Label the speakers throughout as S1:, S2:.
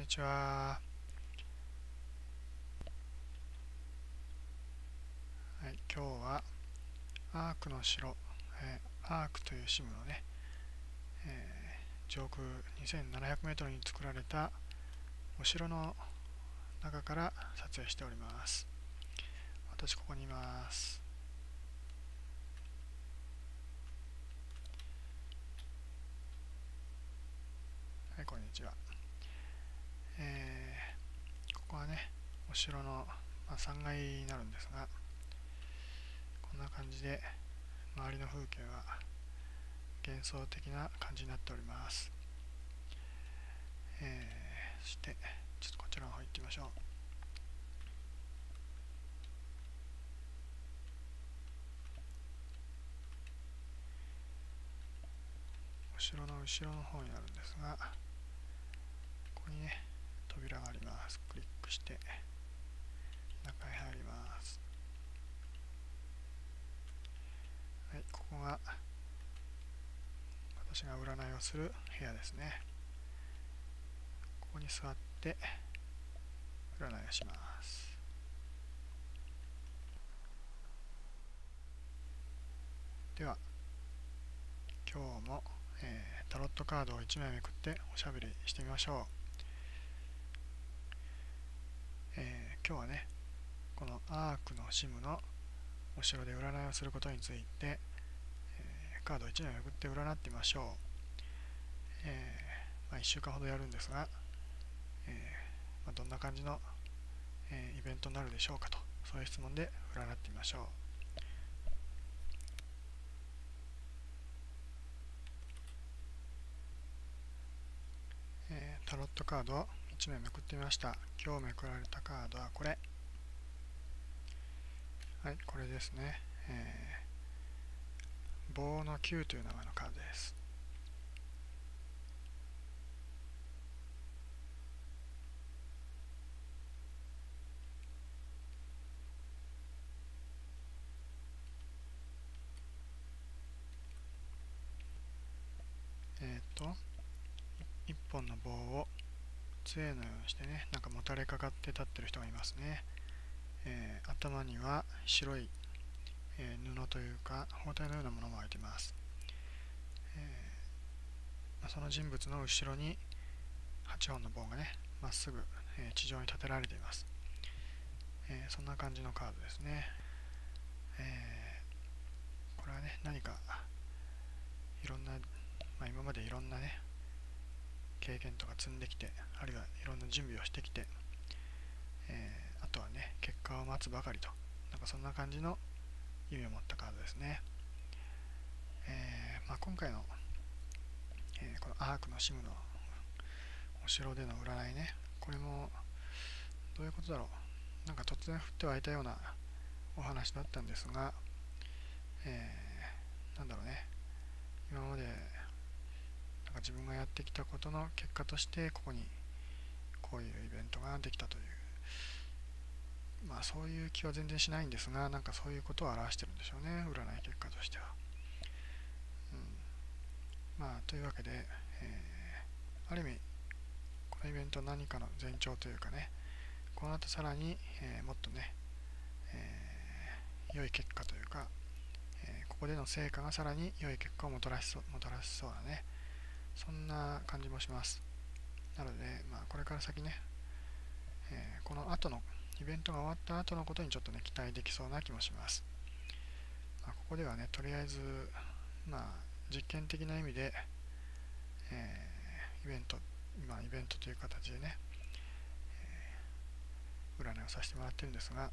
S1: にちは。はい、今日はアークの城、えー、アークというシムのね、えー、上空2700メートルに作られたお城の中から撮影しております。私ここにいます。はい、こんにちは。はね、お城の、まあ、3階になるんですが、こんな感じで周りの風景は幻想的な感じになっております。えー、そして、ちょっとこちらの方行ってみましょう。お城の後ろの方にあるんですが、こにね扉がありますクして中へ入ります。はいここが私が占いをする部屋ですね。ここに座って占いをします。では今日も、えー、タロットカードを1枚めくっておしゃべりしてみましょうえー、今日はねこのアークのシムのお城で占いをすることについて、えー、カード1枚めくって占ってみましょう、えー、まあ、1週間ほどやるんですが、えまあ、どんな感じの、えイベントになるでしょうかとそういう質問で占ってみましょう。タロットカード。1枚めくってみました。今日めくられたカードはこれ。はい、これですね。えー、棒の9という名前のカードです。えっ、ー、と、1本の棒を杖のようにしてねなんかもたれかかって立ってる人がいますね、えー、頭には白い、えー、布というか包帯のようなものも開いてます、えー、その人物の後ろに8本の棒がねまっすぐ、え地上に立てられています、えそんな感じのカードですね、えこれはね何かいろんな、まあ、今までいろんなね経験とか積んできてあるいはいろんな準備をしてきて、えー、あとはね結果を待つばかりとなんかそんな感じの意味を持ったカードですね、えー、まあ、今回の、えー、このアークのシムのお城での占いねこれもどういうことだろう。なんか突然降って湧いたようなお話だったんですが、えー、なんだろうね。今までなんか自分がやってきたことの結果としてここにこういうイベントができたという。まあそういう気は全然しないんですがなんかそういうことを表してるんでしょうね占い結果としては、うん、まあというわけで、えー、ある意味このイベント何かの前兆というかねこの後さらに、えー、もっとね、えー、良い結果というか、えここでの成果がさらに良い結果をもたらしそうもたらしそうなねそんな感じもします。なので、まあ、これから先ね、えー、この後の、イベントが終わった後のことにちょっとね、期待できそうな気もします。まあ、ここではね、とりあえず、まあ、実験的な意味で、えー、イベント、まあ、イベントという形でね、えー、占いをさせてもらってるんですが、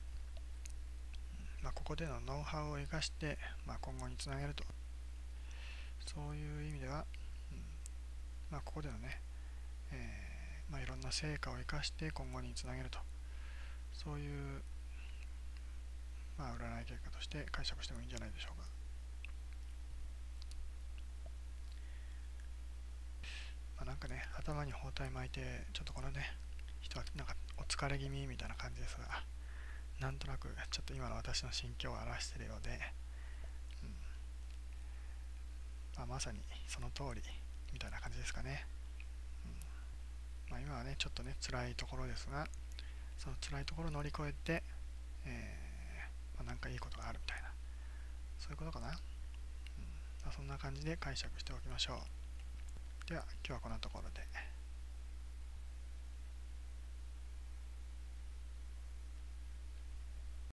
S1: まあ、ここでのノウハウを生かして、まあ、今後につなげると、そういう意味では、まあ、ここでのね、えー、まあ、いろんな成果を生かして今後につなげると。そういう、まあ、占い結果として解釈してもいいんじゃないでしょうか。まあ、なんかね、頭に包帯巻いて、ちょっとこのね、人はなんかお疲れ気味みたいな感じですが、なんとなくちょっと今の私の心境を表しているようで、うん。まあ、まさにその通り。みたいな感じですかね。うん。まあ、今はね、ちょっとね辛いところですがその辛いところを乗り越えて、えー、まあ、なんかいいことがあるみたいな。そういうことかな、うん。まあ、そんな感じで解釈しておきましょう。では今日はこんなところで。